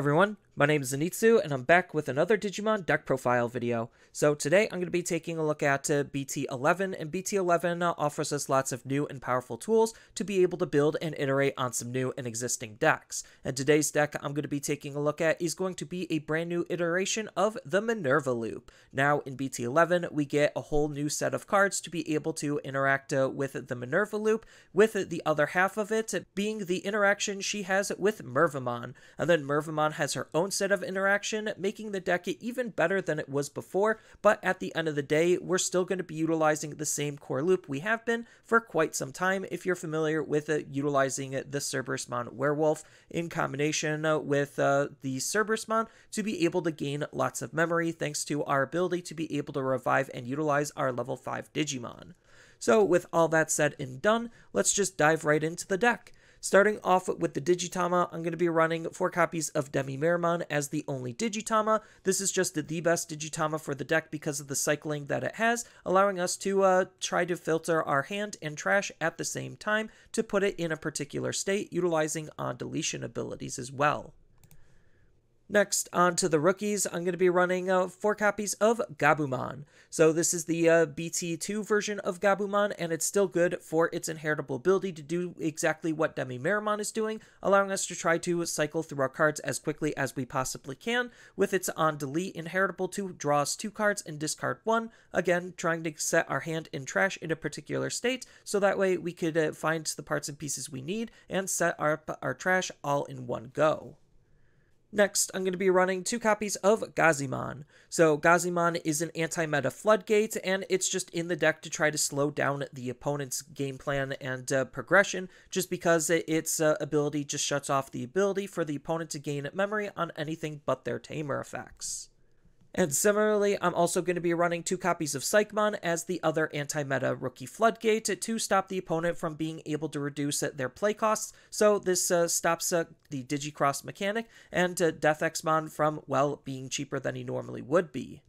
Everyone, my name is Xanitsu and I'm back with another Digimon deck profile video. So today I'm going to be taking a look at uh, BT11 and BT11 uh, offers us lots of new and powerful tools to be able to build and iterate on some new and existing decks. And today's deck I'm going to be taking a look at is going to be a brand new iteration of the Minerva Loop. Now in BT11 we get a whole new set of cards to be able to interact uh, with the Minerva Loop, with the other half of it being the interaction she has with Mervamon. And then Mervamon has her own set of interaction, making the deck even better than it was before, but at the end of the day, we're still going to be utilizing the same core loop we have been for quite some time if you're familiar with uh, utilizing the Cerberusmon Werewolf in combination uh, with uh, the Cerberusmon to be able to gain lots of memory thanks to our ability to be able to revive and utilize our level 5 Digimon. So with all that said and done, let's just dive right into the deck. Starting off with the Digitama, I'm going to be running four copies of Demi Meramon as the only Digitama. This is just the best Digitama for the deck because of the cycling that it has, allowing us to uh, try to filter our hand and trash at the same time to put it in a particular state, utilizing on deletion abilities as well. Next, on to the rookies, I'm going to be running uh, four copies of Gabumon. So this is the uh, BT2 version of Gabumon, and it's still good for its inheritable ability to do exactly what Demi Meramon is doing, allowing us to try to cycle through our cards as quickly as we possibly can, with its on delete inheritable to draw us two cards and discard one, again, trying to set our hand in trash in a particular state, so that way we could uh, find the parts and pieces we need and set our, our trash all in one go. Next, I'm going to be running two copies of Gazimon. So, Gazimon is an anti-meta floodgate, and it's just in the deck to try to slow down the opponent's game plan and uh, progression, just because its uh, ability just shuts off the ability for the opponent to gain memory on anything but their tamer effects. And similarly, I'm also going to be running two copies of Psychemon as the other anti-meta rookie Floodgate to stop the opponent from being able to reduce their play costs, so this uh, stops uh, the Digicross mechanic and uh, DeathXmon from, well, being cheaper than he normally would be.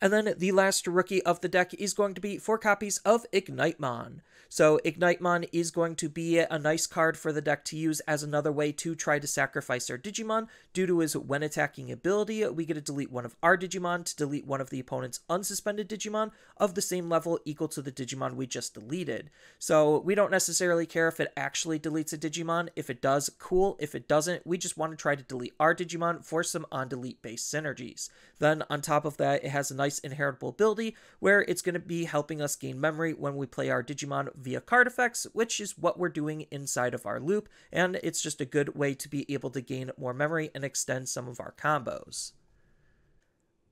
And then the last rookie of the deck is going to be four copies of Ignitemon. So Ignitemon is going to be a nice card for the deck to use as another way to try to sacrifice our Digimon. Due to his when attacking ability, we get to delete one of our Digimon to delete one of the opponent's unsuspended Digimon of the same level equal to the Digimon we just deleted. So we don't necessarily care if it actually deletes a Digimon. If it does, cool. If it doesn't, we just want to try to delete our Digimon for some on delete based synergies. Then on top of that, it has a nice nice inheritable ability where it's going to be helping us gain memory when we play our Digimon via card effects, which is what we're doing inside of our loop, and it's just a good way to be able to gain more memory and extend some of our combos.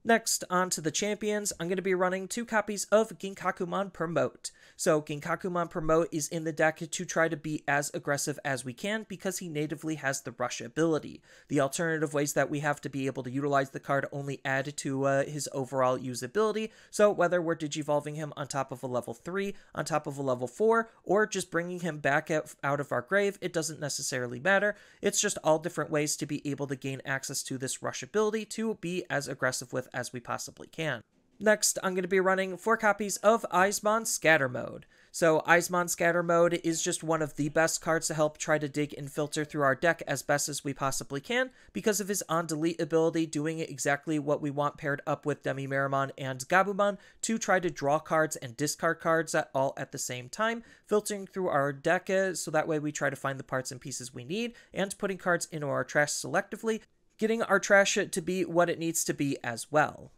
Next, on to the champions, I'm going to be running two copies of Ginkakumon Promote. So Ginkakumon Promote is in the deck to try to be as aggressive as we can because he natively has the rush ability. The alternative ways that we have to be able to utilize the card only add to uh, his overall usability, so whether we're digivolving him on top of a level 3, on top of a level 4, or just bringing him back out of our grave, it doesn't necessarily matter. It's just all different ways to be able to gain access to this rush ability to be as aggressive with as we possibly can. Next, I'm going to be running four copies of Eismon Scatter Mode. So Eismon Scatter Mode is just one of the best cards to help try to dig and filter through our deck as best as we possibly can because of his on-delete ability doing exactly what we want paired up with Demi Meramon and Gabumon to try to draw cards and discard cards at all at the same time, filtering through our deck uh, so that way we try to find the parts and pieces we need and putting cards into our trash selectively getting our trash to be what it needs to be as well.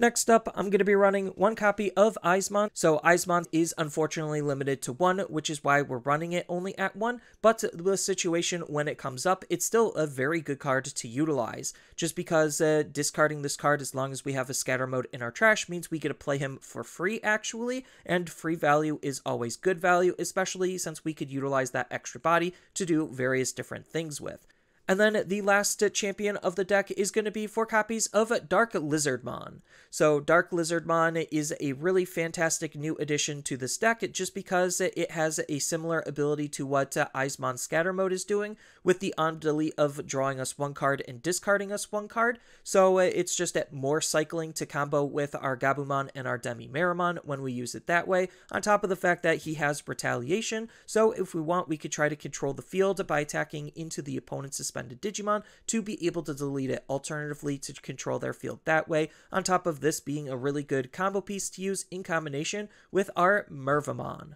Next up, I'm going to be running one copy of Eismon. So Eismon is unfortunately limited to one, which is why we're running it only at one. But the situation when it comes up, it's still a very good card to utilize. Just because uh, discarding this card as long as we have a scatter mode in our trash means we get to play him for free actually. And free value is always good value, especially since we could utilize that extra body to do various different things with. And then the last champion of the deck is going to be four copies of Dark Lizardmon. So Dark Lizardmon is a really fantastic new addition to this deck just because it has a similar ability to what uh, Eismon Scatter Mode is doing with the on delete of drawing us one card and discarding us one card. So uh, it's just at more cycling to combo with our Gabumon and our Demi Meramon when we use it that way, on top of the fact that he has Retaliation. So if we want, we could try to control the field by attacking into the opponent's suspended Digimon to be able to delete it, alternatively to control their field that way, on top of this being a really good combo piece to use in combination with our Mervamon.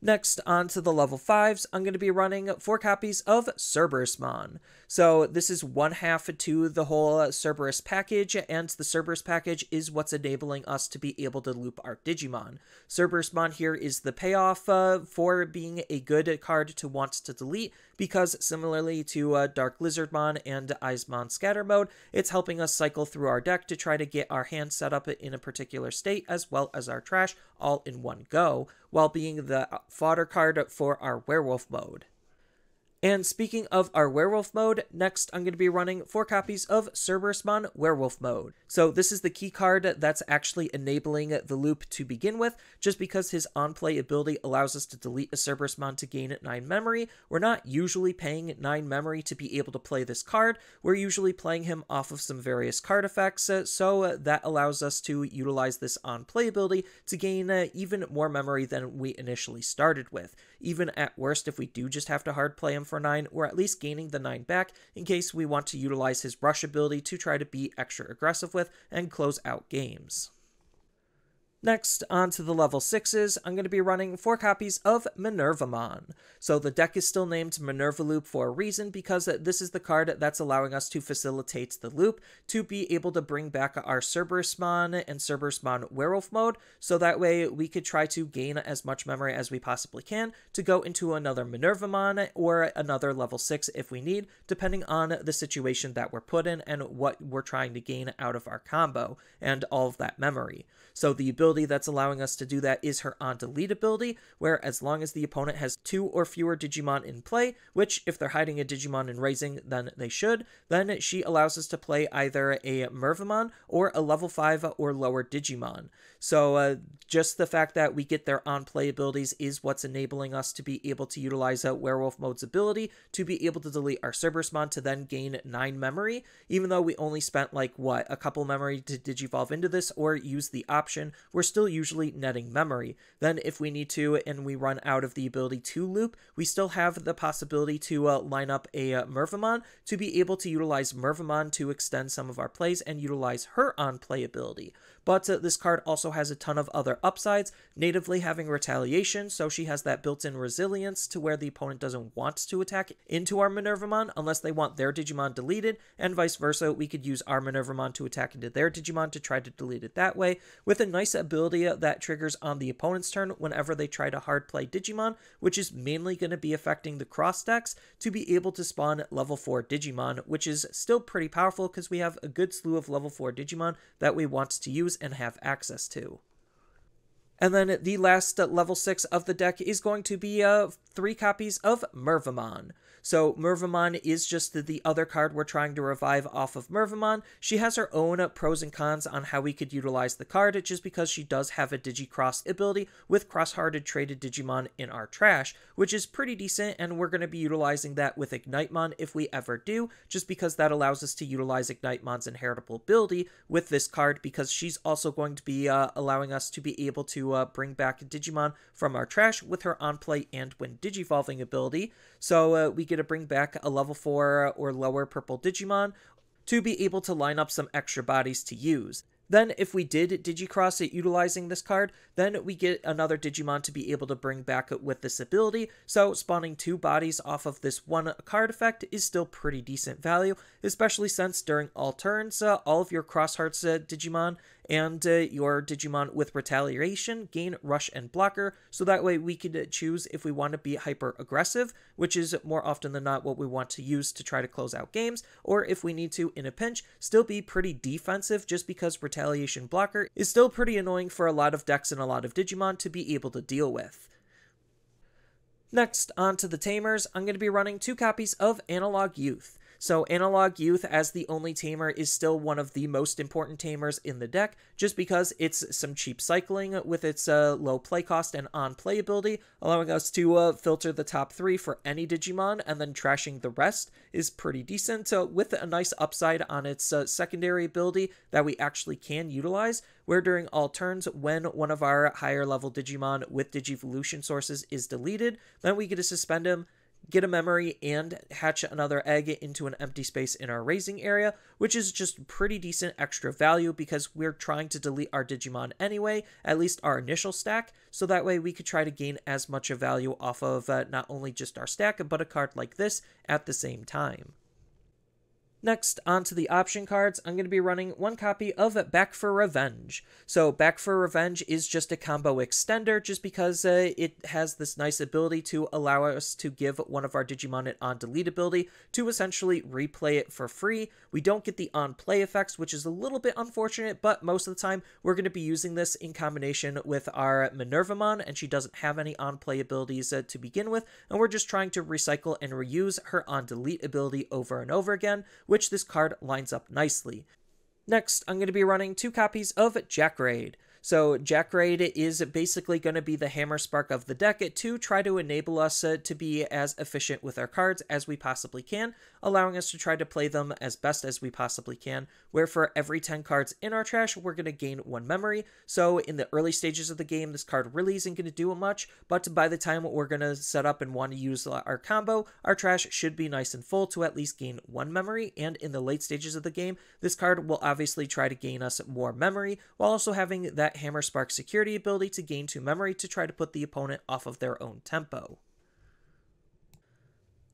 Next, on to the level 5s, I'm going to be running four copies of Cerberusmon. So this is one half to the whole Cerberus package, and the Cerberus package is what's enabling us to be able to loop our Digimon. Cerberusmon here is the payoff uh, for being a good card to want to delete, because similarly to uh, Dark Lizardmon and Eismon Scatter Mode, it's helping us cycle through our deck to try to get our hand set up in a particular state, as well as our trash, all in one go, while being the fodder card for our werewolf mode. And speaking of our werewolf mode, next I'm going to be running four copies of Cerberusmon Werewolf Mode. So this is the key card that's actually enabling the loop to begin with, just because his on-play ability allows us to delete a Cerberusmon to gain 9 memory. We're not usually paying 9 memory to be able to play this card, we're usually playing him off of some various card effects, so that allows us to utilize this on-play ability to gain uh, even more memory than we initially started with. Even at worst, if we do just have to hard play him for 9, we're at least gaining the 9 back in case we want to utilize his rush ability to try to be extra aggressive with and close out games. Next, on to the level 6s, I'm going to be running 4 copies of Minervamon. So the deck is still named Minerva Loop for a reason, because this is the card that's allowing us to facilitate the loop, to be able to bring back our Cerberusmon and Cerberusmon Werewolf mode, so that way we could try to gain as much memory as we possibly can to go into another Minervamon or another level 6 if we need, depending on the situation that we're put in and what we're trying to gain out of our combo and all of that memory. So the ability that's allowing us to do that is her on delete ability, where as long as the opponent has two or fewer Digimon in play, which if they're hiding a Digimon and raising, then they should, then she allows us to play either a Mervamon or a level 5 or lower Digimon. So uh, just the fact that we get their on play abilities is what's enabling us to be able to utilize a Werewolf Mode's ability to be able to delete our Cerberusmon to then gain 9 memory, even though we only spent like, what, a couple memory to Digivolve into this or use the option, we're still usually netting memory. Then if we need to and we run out of the ability to loop, we still have the possibility to uh, line up a uh, Mervamon to be able to utilize Mervamon to extend some of our plays and utilize her on play ability. But uh, this card also has a ton of other upsides, natively having retaliation, so she has that built-in resilience to where the opponent doesn't want to attack into our Minervamon unless they want their Digimon deleted, and vice versa, we could use our Minervamon to attack into their Digimon to try to delete it that way, with a nice ability that triggers on the opponent's turn whenever they try to hard play Digimon, which is mainly going to be affecting the cross decks to be able to spawn level 4 Digimon, which is still pretty powerful because we have a good slew of level 4 Digimon that we want to use and have access to. And then the last level 6 of the deck is going to be uh, three copies of Mervamon. So Mervamon is just the other card we're trying to revive off of Mervamon. She has her own pros and cons on how we could utilize the card, it's just because she does have a Digicross ability with cross-hearted traded Digimon in our trash, which is pretty decent, and we're going to be utilizing that with Ignitemon if we ever do, just because that allows us to utilize Ignitemon's inheritable ability with this card, because she's also going to be uh, allowing us to be able to uh, bring back Digimon from our trash with her on-play and when Digivolving ability. So uh, we get to bring back a level 4 or lower purple Digimon to be able to line up some extra bodies to use. Then, if we did Digicross it utilizing this card, then we get another Digimon to be able to bring back with this ability, so spawning two bodies off of this one card effect is still pretty decent value, especially since during all turns, uh, all of your Cross Hearts uh, Digimon and uh, your Digimon with Retaliation gain Rush and Blocker, so that way we can choose if we want to be hyper aggressive, which is more often than not what we want to use to try to close out games, or if we need to, in a pinch, still be pretty defensive just because Retaliation Blocker is still pretty annoying for a lot of decks and a lot of Digimon to be able to deal with. Next, on to the Tamers, I'm going to be running two copies of Analog Youth. So Analog Youth as the only tamer is still one of the most important tamers in the deck, just because it's some cheap cycling with its uh, low play cost and on playability, allowing us to uh, filter the top three for any Digimon and then trashing the rest is pretty decent, uh, with a nice upside on its uh, secondary ability that we actually can utilize, where during all turns, when one of our higher level Digimon with Digivolution sources is deleted, then we get to suspend him, get a memory, and hatch another egg into an empty space in our raising area, which is just pretty decent extra value because we're trying to delete our Digimon anyway, at least our initial stack, so that way we could try to gain as much of value off of uh, not only just our stack, but a card like this at the same time. Next, onto the option cards, I'm going to be running one copy of Back for Revenge. So, Back for Revenge is just a combo extender just because uh, it has this nice ability to allow us to give one of our Digimon an on delete ability to essentially replay it for free. We don't get the on play effects, which is a little bit unfortunate, but most of the time we're going to be using this in combination with our Minervamon, and she doesn't have any on play abilities uh, to begin with, and we're just trying to recycle and reuse her on delete ability over and over again which this card lines up nicely. Next, I'm going to be running two copies of Jack Raid. So Jack Raid is basically going to be the hammer spark of the deck to try to enable us uh, to be as efficient with our cards as we possibly can, allowing us to try to play them as best as we possibly can, where for every 10 cards in our trash, we're going to gain one memory. So in the early stages of the game, this card really isn't going to do much, but by the time we're going to set up and want to use our combo, our trash should be nice and full to at least gain one memory, and in the late stages of the game, this card will obviously try to gain us more memory, while also having that Hammer Spark security ability to gain two memory to try to put the opponent off of their own tempo.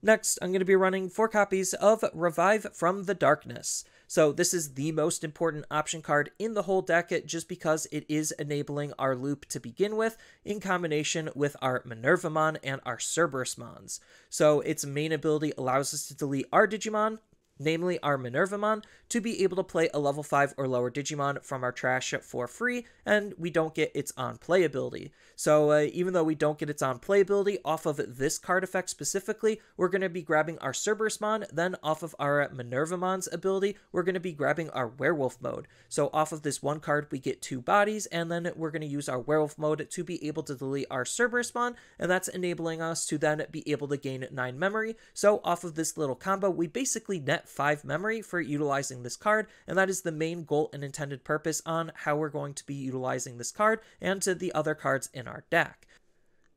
Next, I'm going to be running four copies of Revive from the Darkness. So this is the most important option card in the whole deck just because it is enabling our loop to begin with in combination with our Minervamon and our Cerberusmons. So its main ability allows us to delete our Digimon, namely our Minervamon, to be able to play a level 5 or lower Digimon from our trash for free, and we don't get its on play ability. So uh, even though we don't get its on play ability off of this card effect specifically, we're going to be grabbing our Cerberusmon, then off of our Minervamon's ability, we're going to be grabbing our Werewolf mode. So off of this one card, we get two bodies, and then we're going to use our Werewolf mode to be able to delete our Cerberusmon, and that's enabling us to then be able to gain 9 memory. So off of this little combo, we basically net 5 memory for utilizing this card, and that is the main goal and intended purpose on how we're going to be utilizing this card and to the other cards in our deck.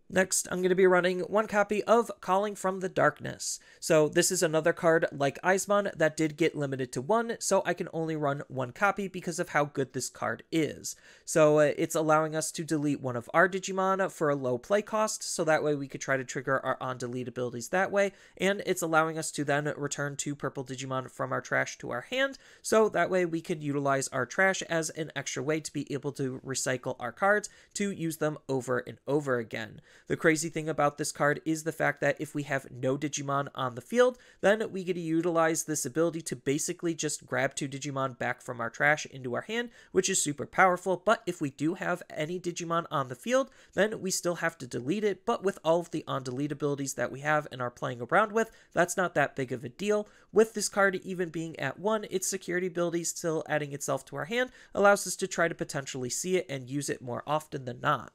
Next, I'm going to be running one copy of Calling from the Darkness. So this is another card like Eismon that did get limited to one, so I can only run one copy because of how good this card is. So uh, it's allowing us to delete one of our Digimon for a low play cost, so that way we could try to trigger our on-delete abilities that way, and it's allowing us to then return two purple Digimon from our trash to our hand, so that way we could utilize our trash as an extra way to be able to recycle our cards to use them over and over again. The crazy thing about this card is the fact that if we have no Digimon on the field, then we get to utilize this ability to basically just grab two Digimon back from our trash into our hand, which is super powerful. But if we do have any Digimon on the field, then we still have to delete it. But with all of the on delete abilities that we have and are playing around with, that's not that big of a deal. With this card even being at one, its security ability still adding itself to our hand allows us to try to potentially see it and use it more often than not.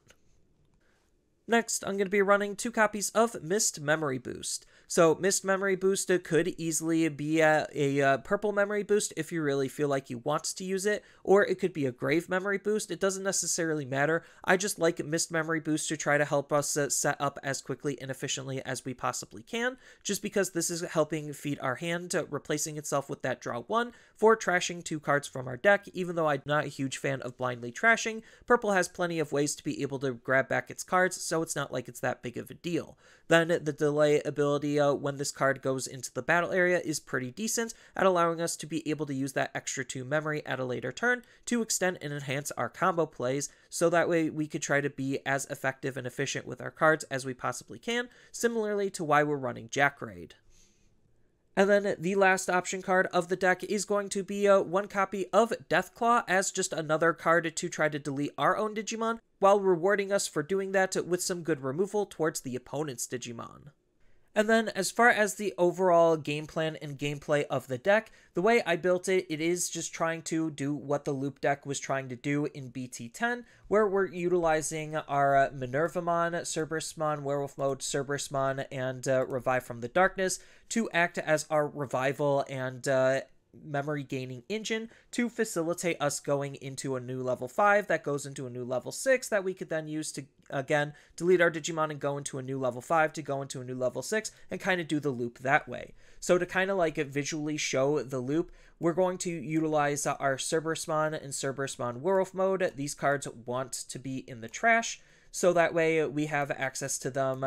Next, I'm going to be running two copies of Mist Memory Boost. So Mist Memory Boost could easily be a, a, a, Purple Memory Boost if you really feel like you want to use it, or it could be a Grave Memory Boost. It doesn't necessarily matter. I just like Mist Memory Boost to try to help us uh, set up as quickly and efficiently as we possibly can, just because this is helping feed our hand, uh, replacing itself with that draw one for trashing two cards from our deck. Even though I'm not a huge fan of blindly trashing, Purple has plenty of ways to be able to grab back its cards, so it's not like it's that big of a deal. Then the delay ability uh, when this card goes into the battle area is pretty decent at allowing us to be able to use that extra 2 memory at a later turn to extend and enhance our combo plays, so that way we could try to be as effective and efficient with our cards as we possibly can, similarly to why we're running Jack Raid. And then the last option card of the deck is going to be uh, one copy of Deathclaw as just another card to try to delete our own Digimon, while rewarding us for doing that with some good removal towards the opponent's Digimon. And then as far as the overall game plan and gameplay of the deck, the way I built it, it is just trying to do what the loop deck was trying to do in BT10, where we're utilizing our uh, Minervamon, Cerberusmon, Werewolf Mode, Cerberusmon, and uh, Revive from the Darkness to act as our revival and uh, memory gaining engine to facilitate us going into a new level 5 that goes into a new level 6 that we could then use to again delete our digimon and go into a new level 5 to go into a new level 6 and kind of do the loop that way. So to kind of like visually show the loop we're going to utilize our Cerberusmon and Cerberusmon Werewolf mode. These cards want to be in the trash so that way we have access to them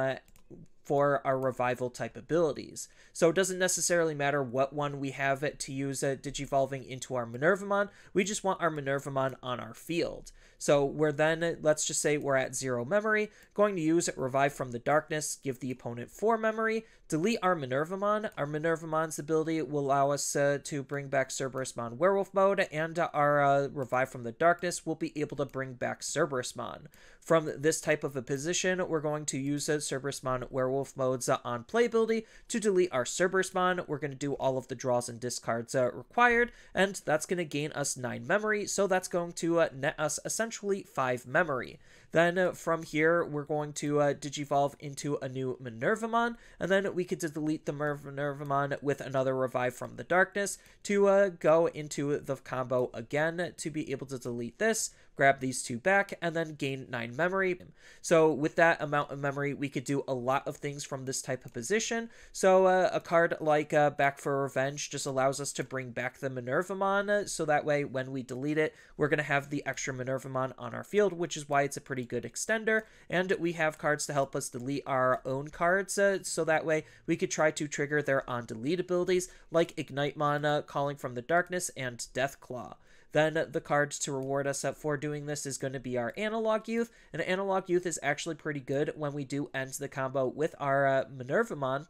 for our revival type abilities. So it doesn't necessarily matter what one we have it to use uh, Digivolving into our Minervamon, we just want our Minervamon on our field. So we're then, let's just say we're at zero memory, going to use it Revive from the Darkness, give the opponent four memory, delete our Minervamon. Our Minervamon's ability will allow us uh, to bring back Cerberusmon Werewolf mode, and our uh, Revive from the Darkness will be able to bring back Cerberusmon. From this type of a position, we're going to use uh, Cerberusmon Werewolf modes uh, on playability to delete our Cerberusmon. We're going to do all of the draws and discards uh, required, and that's going to gain us 9 memory, so that's going to uh, net us essentially 5 memory. Then uh, from here, we're going to uh, Digivolve into a new Minervamon, and then we could delete the Minervamon with another Revive from the Darkness to uh, go into the combo again to be able to delete this grab these two back, and then gain 9 memory. So with that amount of memory, we could do a lot of things from this type of position. So uh, a card like uh, Back for Revenge just allows us to bring back the Minervamon, so that way when we delete it, we're going to have the extra Minervamon on our field, which is why it's a pretty good extender, and we have cards to help us delete our own cards, uh, so that way we could try to trigger their on-delete abilities, like Ignitemon, uh, Calling from the Darkness, and Deathclaw. Then the cards to reward us for doing this is going to be our Analog Youth, and Analog Youth is actually pretty good when we do end the combo with our uh, Minervamon,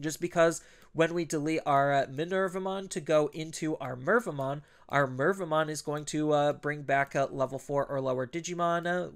just because when we delete our uh, Minervamon to go into our Mervamon, our Mervamon is going to uh, bring back a level 4 or lower Digimon, uh,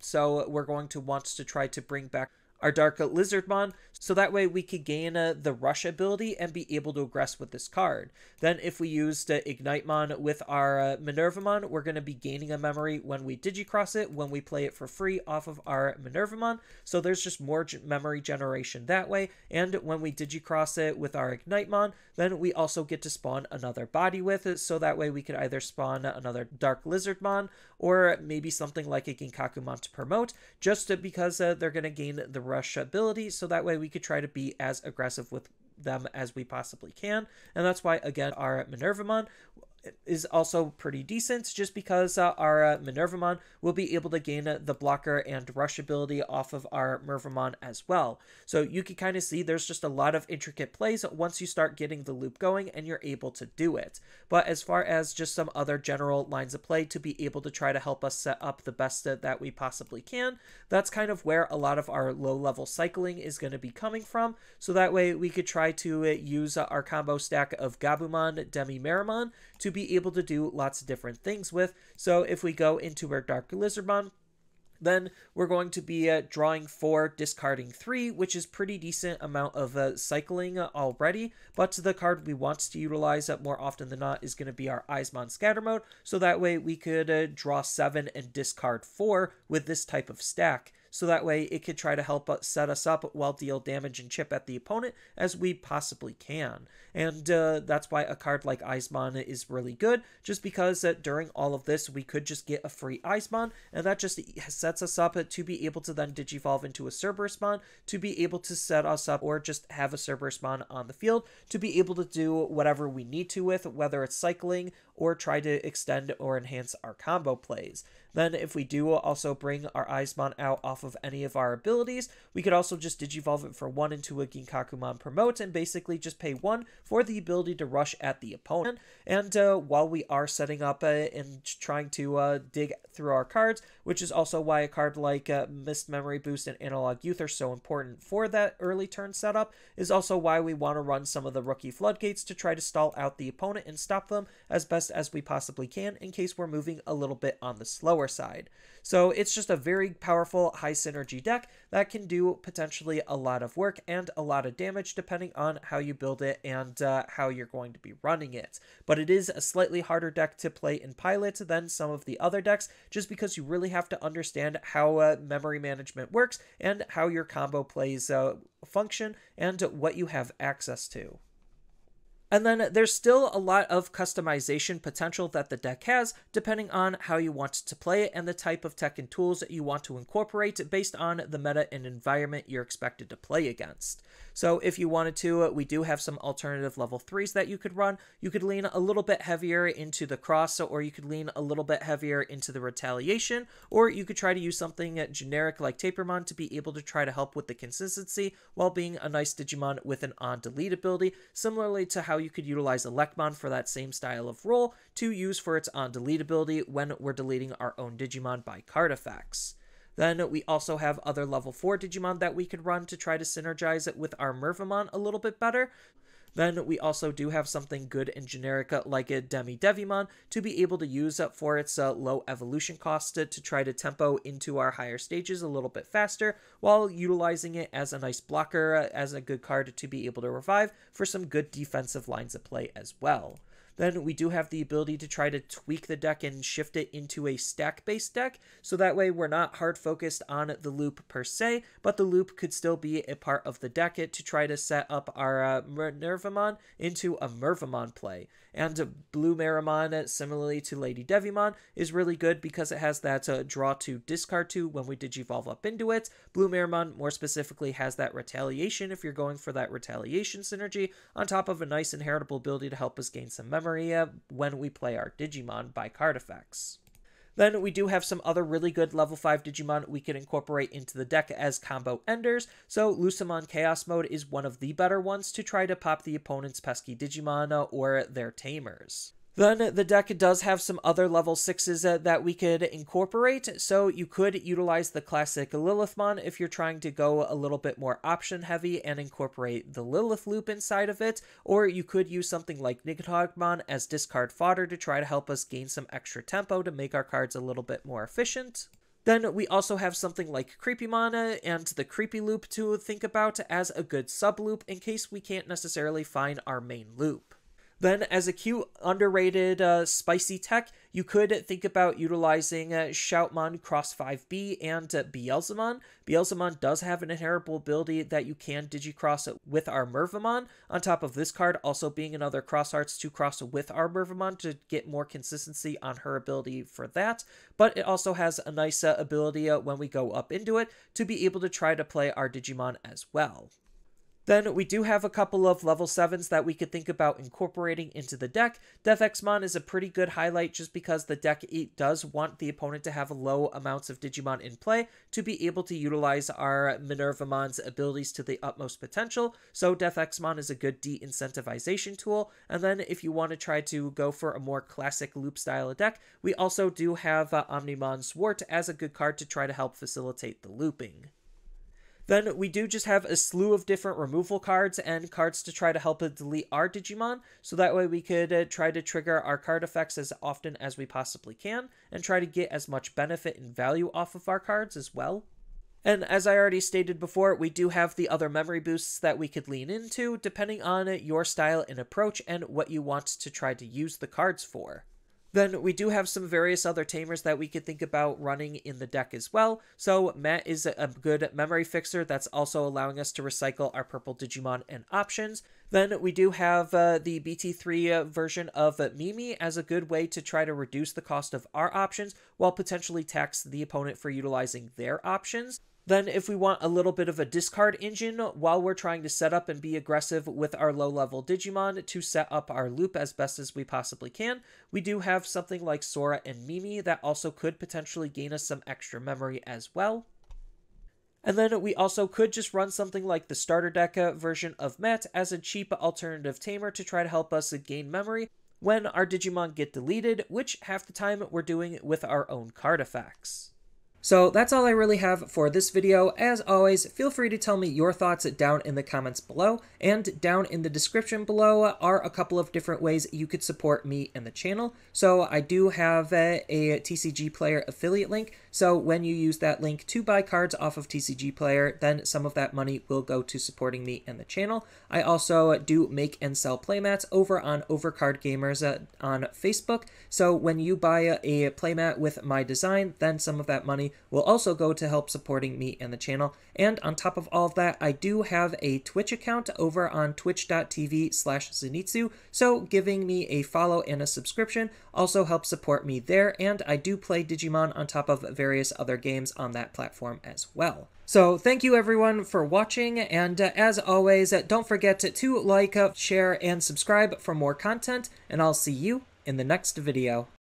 so we're going to want to try to bring back our Dark Lizardmon, so that way we could gain uh, the Rush ability and be able to aggress with this card. Then if we used uh, Ignitemon with our uh, Minervamon, we're going to be gaining a memory when we Digicross it, when we play it for free off of our Minervamon, so there's just more memory generation that way, and when we Digicross it with our Ignitemon, then we also get to spawn another body with it, so that way we could either spawn another Dark Lizardmon, or maybe something like a Ginkakumon to promote, just because uh, they're going to gain the rush ability, so that way we could try to be as aggressive with them as we possibly can. And that's why, again, our Minervamon is also pretty decent just because uh, our uh, Minervamon will be able to gain uh, the blocker and rush ability off of our Mervamon as well. So you can kind of see there's just a lot of intricate plays once you start getting the loop going and you're able to do it. But as far as just some other general lines of play to be able to try to help us set up the best that we possibly can, that's kind of where a lot of our low level cycling is going to be coming from. So that way we could try to uh, use our combo stack of Gabumon, Demi-Meramon to be able to do lots of different things with. So if we go into our Dark Lizardmon, then we're going to be uh, drawing four, discarding three, which is pretty decent amount of uh, cycling uh, already. But the card we want to utilize uh, more often than not is going to be our Eismon Scatter Mode. So that way we could uh, draw seven and discard four with this type of stack so that way it could try to help us set us up while deal damage and chip at the opponent as we possibly can. And uh, that's why a card like Eismon is really good, just because uh, during all of this we could just get a free Eismon, and that just sets us up to be able to then Digivolve into a Cerberusmon, to be able to set us up or just have a Cerberusmon on the field, to be able to do whatever we need to with, whether it's cycling or try to extend or enhance our combo plays. Then if we do also bring our Eismon out off of any of our abilities, we could also just Digivolve it for 1 into a Ginkakumon Promote and basically just pay 1 for the ability to rush at the opponent. And uh, while we are setting up uh, and trying to uh, dig through our cards, which is also why a card like uh, Mist Memory Boost and Analog Youth are so important for that early turn setup, is also why we want to run some of the Rookie Floodgates to try to stall out the opponent and stop them as best as we possibly can in case we're moving a little bit on the slower side. So it's just a very powerful high synergy deck that can do potentially a lot of work and a lot of damage depending on how you build it and uh, how you're going to be running it. But it is a slightly harder deck to play in Pilot than some of the other decks just because you really have to understand how uh, memory management works and how your combo plays uh, function and what you have access to. And then there's still a lot of customization potential that the deck has, depending on how you want to play it and the type of tech and tools that you want to incorporate based on the meta and environment you're expected to play against. So if you wanted to, we do have some alternative level 3s that you could run. You could lean a little bit heavier into the cross, or you could lean a little bit heavier into the retaliation, or you could try to use something generic like Tapirmon to be able to try to help with the consistency while being a nice Digimon with an on-delete ability, similarly to how you could utilize Elecmon for that same style of role to use for its on-delete ability when we're deleting our own Digimon by card effects. Then we also have other level 4 Digimon that we could run to try to synergize it with our Mervamon a little bit better. Then we also do have something good in generic uh, like a Demi Devimon to be able to use up for its uh, low evolution cost to, to try to tempo into our higher stages a little bit faster while utilizing it as a nice blocker, uh, as a good card to be able to revive for some good defensive lines of play as well. Then we do have the ability to try to tweak the deck and shift it into a stack-based deck, so that way we're not hard focused on the loop per se, but the loop could still be a part of the deck it to try to set up our uh, into a Mervamon play. And Blue Meramon, similarly to Lady Devimon, is really good because it has that uh, draw to discard to when we digivolve up into it. Blue Meramon, more specifically, has that retaliation if you're going for that retaliation synergy, on top of a nice inheritable ability to help us gain some memory uh, when we play our Digimon by card effects. Then we do have some other really good level 5 Digimon we can incorporate into the deck as combo enders, so Lucemon Chaos Mode is one of the better ones to try to pop the opponent's pesky Digimon or their tamers. Then the deck does have some other level 6s uh, that we could incorporate, so you could utilize the classic Lilithmon if you're trying to go a little bit more option heavy and incorporate the Lilith loop inside of it, or you could use something like Nidhoggmon as discard fodder to try to help us gain some extra tempo to make our cards a little bit more efficient. Then we also have something like Creepy Mana and the Creepy Loop to think about as a good sub loop in case we can't necessarily find our main loop. Then, as a cute, underrated, uh, spicy tech, you could think about utilizing uh, Shoutmon Cross 5B and uh, Beelzemon. Beelzemon does have an inheritable ability that you can digicross with our Mervamon, on top of this card also being another cross arts to cross with our Mervamon to get more consistency on her ability for that. But it also has a nice uh, ability uh, when we go up into it to be able to try to play our Digimon as well. Then we do have a couple of level 7s that we could think about incorporating into the deck. DeathXmon is a pretty good highlight just because the deck does want the opponent to have low amounts of Digimon in play to be able to utilize our Minervamon's abilities to the utmost potential, so DeathXmon is a good de-incentivization tool. And then if you want to try to go for a more classic loop style of deck, we also do have uh, Omnimon Zwart as a good card to try to help facilitate the looping. Then we do just have a slew of different removal cards and cards to try to help it delete our Digimon, so that way we could uh, try to trigger our card effects as often as we possibly can, and try to get as much benefit and value off of our cards as well. And as I already stated before, we do have the other memory boosts that we could lean into, depending on your style and approach and what you want to try to use the cards for. Then we do have some various other tamers that we could think about running in the deck as well. So Matt is a good memory fixer that's also allowing us to recycle our purple Digimon and options. Then we do have uh, the BT3 uh, version of uh, Mimi as a good way to try to reduce the cost of our options while potentially tax the opponent for utilizing their options. Then if we want a little bit of a discard engine while we're trying to set up and be aggressive with our low level Digimon to set up our loop as best as we possibly can, we do have something like Sora and Mimi that also could potentially gain us some extra memory as well. And then we also could just run something like the starter deck uh, version of Met as a cheap alternative tamer to try to help us gain memory when our Digimon get deleted, which half the time we're doing with our own card effects. So that's all I really have for this video. As always, feel free to tell me your thoughts down in the comments below, and down in the description below are a couple of different ways you could support me and the channel. So I do have a, a TCG Player affiliate link, so when you use that link to buy cards off of TCG Player, then some of that money will go to supporting me and the channel. I also do make and sell playmats over on Overcard Gamers uh, on Facebook, so when you buy a, a playmat with my design, then some of that money will also go to help supporting me and the channel. And on top of all of that, I do have a Twitch account over on twitch.tv slash Xanitsu, so giving me a follow and a subscription also helps support me there, and I do play Digimon on top of various other games on that platform as well. So thank you everyone for watching, and uh, as always, uh, don't forget to, like, uh, share, and subscribe for more content, and I'll see you in the next video.